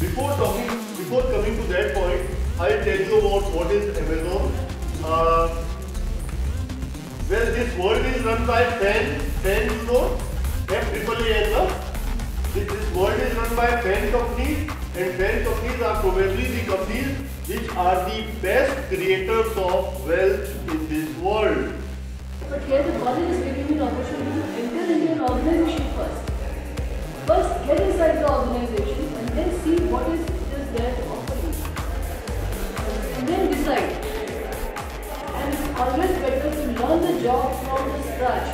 Before talking, before coming to that point, I'll tell you about what is Amazon. Uh, well, this world is run by 10, 10 you know, FAAA This world is run by 10 companies and 10 companies are probably the companies which are the best creators of wealth in this world. But here the body is giving you an opportunity to enter into an organization first. First, get inside the organization what is is there to offer you. And then decide. And it's always better to learn the job from the scratch.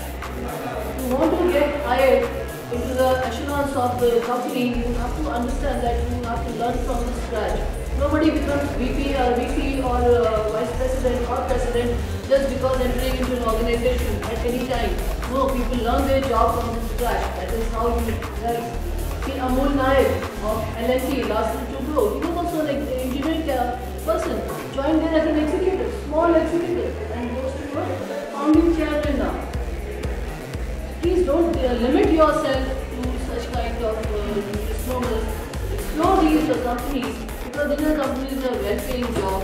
If you want to get hired into the echelons of the company, you have to understand that you have to learn from the scratch. Nobody becomes VP or VP or uh, vice president or president just because entering into an organization at any time. No, people learn their job from the scratch. That is how you rise. See, Amol Nayak L&T Larsen & Toubro. He was also an engineering uh, person, joined there as an executive, small executive, and goes to a founding chairman now. Please don't uh, limit yourself to such kind of uh, misnomers. Explore these companies because these are companies that are well-paying job.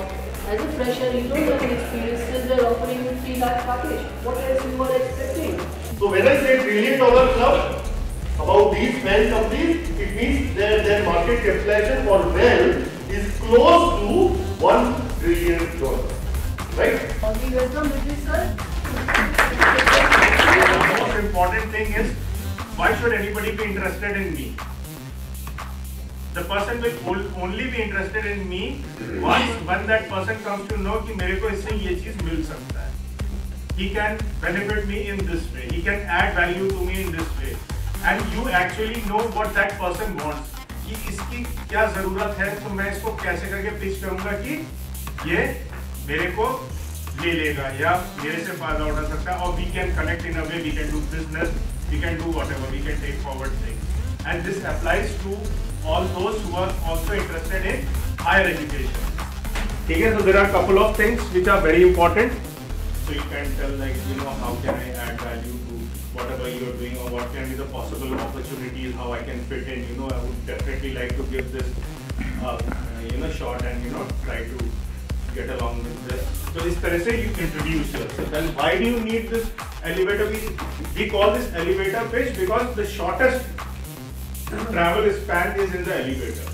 As a fresher, you don't have an experience, still they're offering you 3 lakh package. What else you are expecting? So when I say trillion dollar club about these 10 companies, it means their, their market capitalization for wealth is close to 1 trillion dollars. Right? All the wisdom with this, sir. The most important thing is why should anybody be interested in me? The person will ol- only be interested in me once when that person comes to know कि मेरे को इससे ये चीज मिल सकता है. He can benefit me in this way. He can add value to me in this way. And you actually know what that person want कि इसकी क्या ज़रूरत है तो मैं इसको कैसे करके पिच करूँगा कि ये मेरे को ले लेगा या मेरे से फ़ायदा उठा सकता है और we can connect in a we can do business we can do whatever we can take forward thing and this applies to all those who interested in higher education ठीक है so there are couple of things which are very important so you can tell like you know how can I add value whatever you're doing or what can be the possible opportunities, how I can fit in, you know, I would definitely like to give this, uh, you know, shot and, you know, try to get along with this. So this तरह से you introduce yourself. Then why do you need this elevator? We, we call this elevator pitch because the shortest travel span is in the elevator.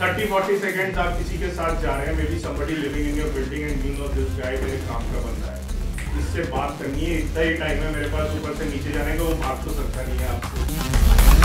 30-40 seconds आप किसी के साथ जा रहे हैं, maybe somebody living in your building and you know this guy मेरे काम का है. इससे बात करनी है, इतना ही टाइम है मेरे पास ऊपर से नीचे जाने का, वो भाग तो सकता नहीं है आपसे.